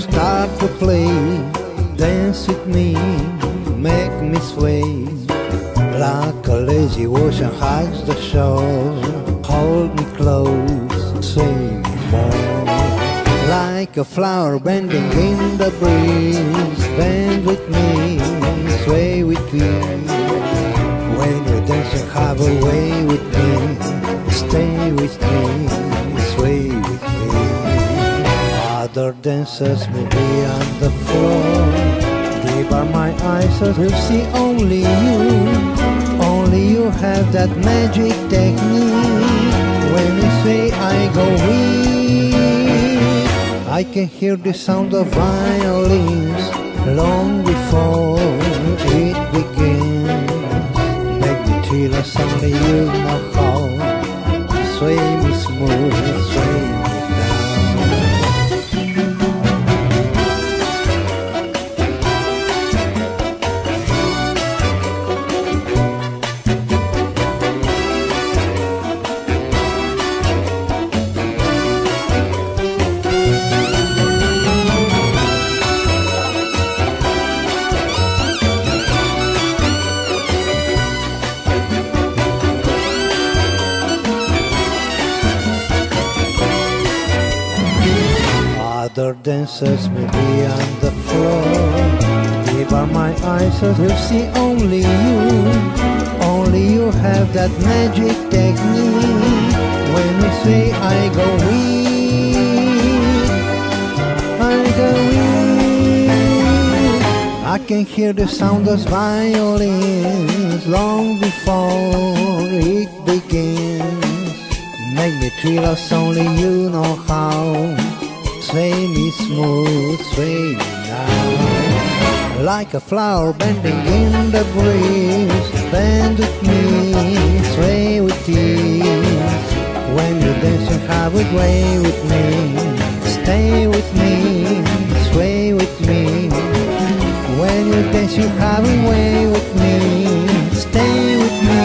start to play. Dance with me, make me sway. Like a lazy ocean hugs the shore. Hold me close, sway me more. Like a flower bending in the breeze. Bend with me, sway with me. When you dance, you have a way with me. Stay with me, sway with me. Other dancers may be on the floor. Deep are my eyes, so will see only you. Only you have that magic technique. When you say I go weak, I can hear the sound of violins long before it begins. Make me feel as only you know how. Sway me smooth, Other dancers may be on the floor. Deep are my eyes, so will see only you. Only you have that magic technique. When you say I go weak, I go weak. I can hear the sound of violins long before it begins. Make me feel as only you know how. Sway me smooth, sway me now. Like a flower bending in the breeze. Bend with me, sway with ease. When you dance, you have a way with me. Stay with me, sway with me. When you dance, you have a way with me. Stay with me,